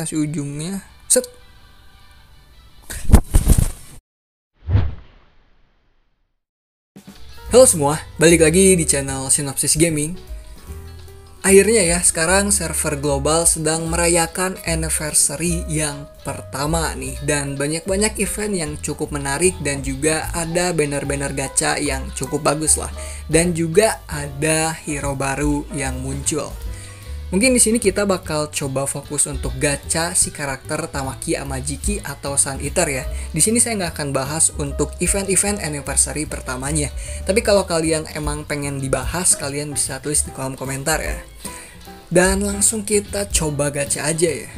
kasih ujungnya set Halo semua, balik lagi di channel Synopsis Gaming. Akhirnya ya, sekarang server global sedang merayakan anniversary yang pertama nih dan banyak-banyak event yang cukup menarik dan juga ada banner-banner gacha yang cukup bagus lah dan juga ada hero baru yang muncul. Mungkin di sini kita bakal coba fokus untuk gacha si karakter Tamaki Amajiki atau Sun Eater ya. Di sini saya nggak akan bahas untuk event-event anniversary pertamanya. Tapi kalau kalian emang pengen dibahas, kalian bisa tulis di kolom komentar ya. Dan langsung kita coba gacha aja ya.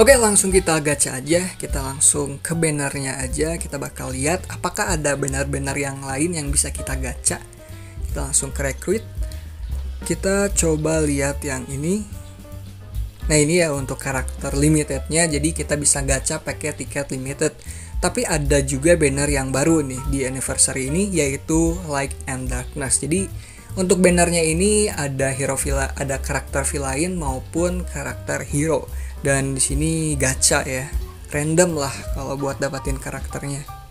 Oke langsung kita gacha aja, kita langsung ke bannernya aja, kita bakal lihat apakah ada banner-banner yang lain yang bisa kita gacha. Kita langsung ke recruit, kita coba lihat yang ini. Nah ini ya untuk karakter limitednya. Jadi kita bisa gacha pakai tiket limited. Tapi ada juga banner yang baru nih di anniversary ini yaitu Light and Darkness. Jadi untuk bannernya ini ada hero villa ada karakter villain maupun karakter hero. Dan di sini gacha ya. Random lah kalau buat dapatin karakternya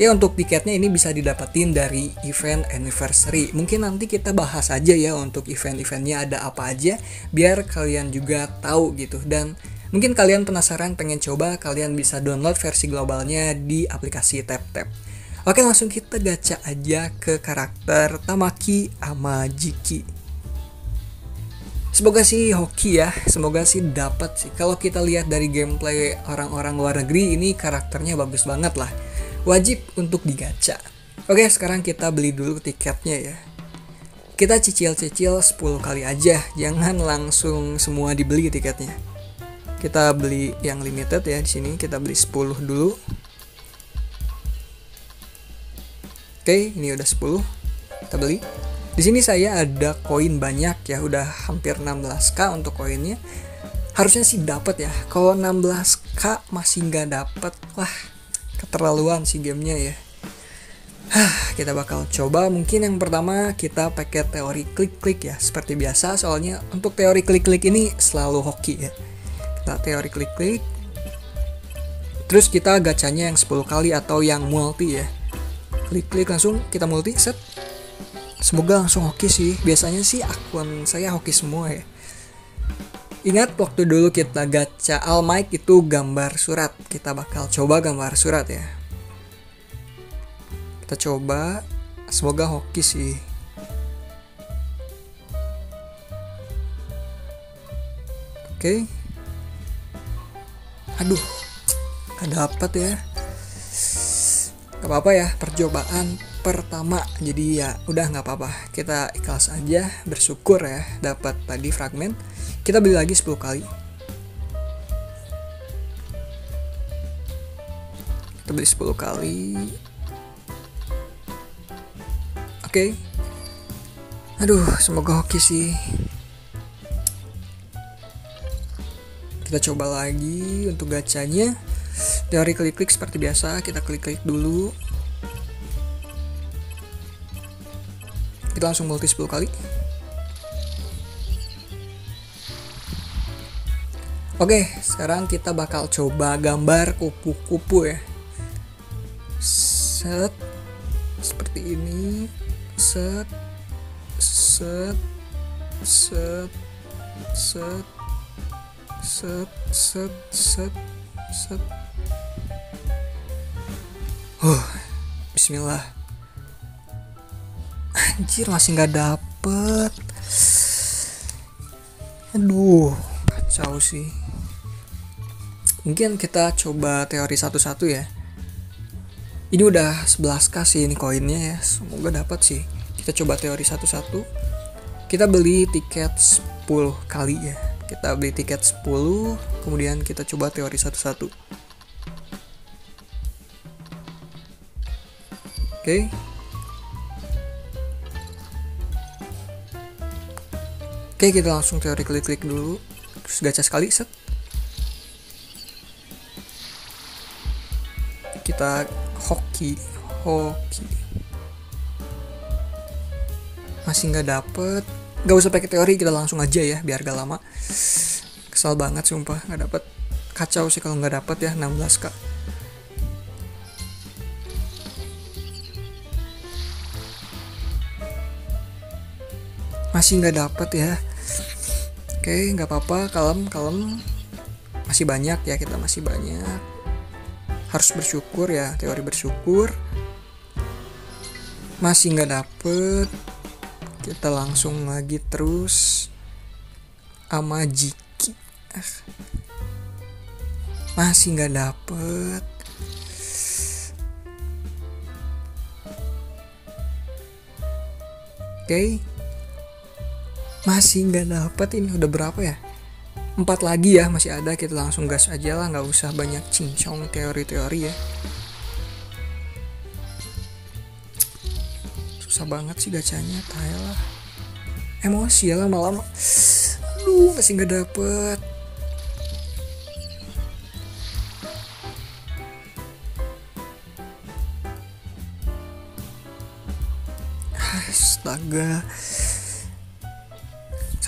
Ya untuk tiketnya ini bisa didapetin dari event anniversary. Mungkin nanti kita bahas aja ya untuk event-eventnya ada apa aja biar kalian juga tahu gitu dan mungkin kalian penasaran pengen coba kalian bisa download versi globalnya di aplikasi TapTap. Oke langsung kita gacha aja ke karakter Tamaki Amajiki. Semoga sih hoki ya, semoga sih dapat sih. Kalau kita lihat dari gameplay orang-orang luar negeri ini karakternya bagus banget lah wajib untuk digacha. Oke, sekarang kita beli dulu tiketnya ya. Kita cicil-cicil 10 kali aja, jangan langsung semua dibeli tiketnya. Kita beli yang limited ya di sini, kita beli 10 dulu. Oke, ini udah 10. Kita beli. Di sini saya ada koin banyak ya, udah hampir 16k untuk koinnya. Harusnya sih dapat ya. Kalau 16k masih nggak dapat, wah keterlaluan sih gamenya ya. Kita bakal coba. Mungkin yang pertama kita pakai teori klik-klik ya seperti biasa. Soalnya untuk teori klik-klik ini selalu hoki ya. Kita teori klik-klik. Terus kita gacanya yang 10 kali atau yang multi ya. Klik-klik langsung kita multi set. Semoga langsung hoki sih. Biasanya sih akun saya hoki semua ya Ingat waktu dulu kita gacha Almight itu gambar surat. Kita bakal coba gambar surat ya. Kita coba. Semoga hoki sih. Oke. Aduh. Gak dapat ya. Gak apa-apa ya. Percobaan pertama. Jadi ya udah gak apa-apa. Kita ikhlas aja. Bersyukur ya. Dapat tadi fragment kita beli lagi 10 kali. Kita beli 10 kali. Oke. Okay. aduh semoga hoki sih. Kita coba lagi untuk gacanya. Teori klik-klik seperti biasa kita klik-klik dulu. Kita langsung multi 10 kali Oke, sekarang kita bakal coba gambar kupu-kupu ya. Set seperti ini. Set set set set set set set set. Huh, Bismillah. Anjir masih nggak dapet. Aduh, kacau sih mungkin kita coba teori satu-satu ya. Ini udah 11k sih ini koinnya ya? Semoga dapat sih. Kita coba teori satu-satu. Kita beli tiket 10 kali ya. Kita beli tiket 10 kemudian kita coba teori satu-satu. Oke. Okay. oke kita langsung teori klik-klik dulu. Terus gacha sekali set kita hoki hoki. Masih nggak dapet. Nggak usah pakai teori kita langsung aja ya biar gak lama. Kesal banget sumpah nggak dapet. Kacau sih kalau nggak dapet ya 16 kak. Masih nggak dapet ya. Oke nggak apa-apa kalem kalem. Masih banyak ya kita masih banyak harus bersyukur ya teori bersyukur. Masih nggak dapet kita langsung lagi terus sama Jiki. Ah. masih nggak dapet. Oke. Masih nggak dapet ini udah berapa ya empat lagi ya masih ada kita langsung gas aja lah nggak usah banyak cincong teori-teori ya. Susah banget sih gacanya tayal lah. Emosi ya aduh masih nggak dapet. Astaga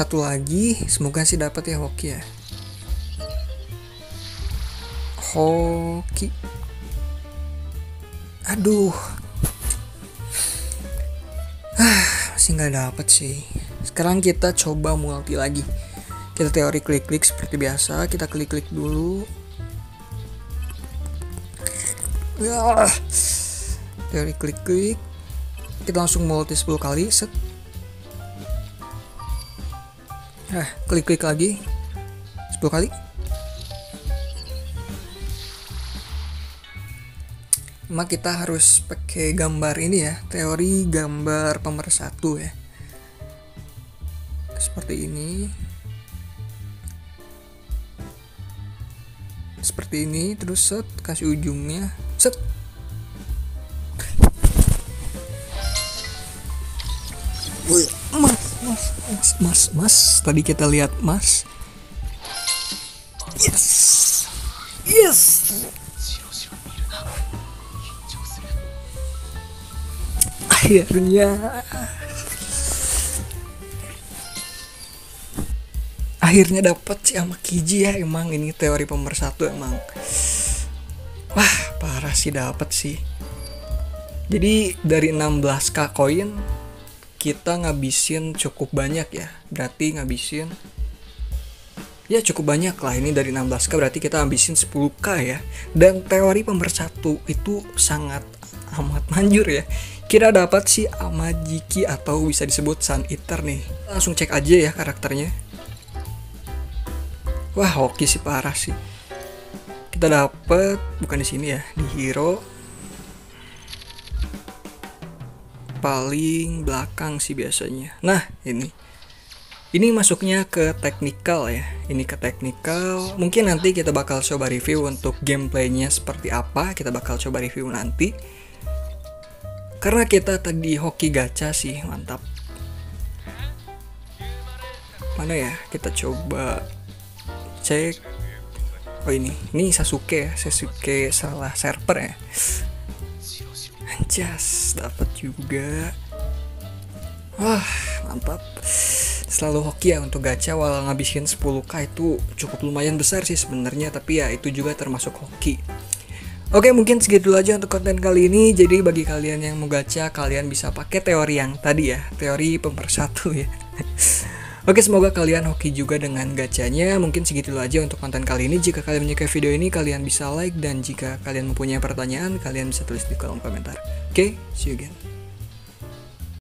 satu lagi. Semoga sih dapat ya hoki ya. Hoki. Aduh. Ah masih nggak dapet sih. Sekarang kita coba multi lagi. Kita teori klik-klik seperti biasa. Kita klik-klik dulu. Ya. Teori klik-klik. Kita langsung multi 10 kali set eh klik-klik lagi. 10 kali. Cuma kita harus pakai gambar ini ya teori gambar pemersatu ya. Seperti ini. Seperti ini terus set kasih ujungnya. Set. Wih, mas, mas, mas, mas. Tadi kita lihat mas. Yes, yes. Akhirnya, akhirnya dapat sih sama Kiji ya. Emang ini teori pemersatu emang. Wah, parah sih dapat sih. Jadi dari 16k koin kita ngabisin cukup banyak ya. Berarti ngabisin ya cukup banyak lah. Ini dari 16k berarti kita ngabisin 10k ya. Dan teori pemersatu itu sangat amat manjur ya. Kita dapat si Amajiki atau bisa disebut Sun Eater nih. Langsung cek aja ya karakternya. Wah hoki sih parah sih. Kita dapat bukan di sini ya di hero paling belakang sih biasanya. Nah, ini. Ini masuknya ke teknikal ya. Ini ke teknikal. Mungkin nanti kita bakal coba review untuk gameplaynya seperti apa. Kita bakal coba review nanti. Karena kita tadi hoki gacha sih, mantap. Mana ya? Kita coba cek. Oh ini, ini Sasuke ya. Sasuke salah server ya. Anjas, dapat juga. Wah, mantap. Selalu hoki ya untuk gacha walau ngabisin 10k itu cukup lumayan besar sih sebenarnya, tapi ya itu juga termasuk hoki. Oke, mungkin segitu aja untuk konten kali ini. Jadi bagi kalian yang mau gacha, kalian bisa pakai teori yang tadi ya, teori pemersatu ya. Oke, semoga kalian hoki juga dengan gacanya. Mungkin segitu aja untuk konten kali ini. Jika kalian menyukai video ini, kalian bisa like dan jika kalian mempunyai pertanyaan, kalian bisa tulis di kolom komentar. Oke, see you again.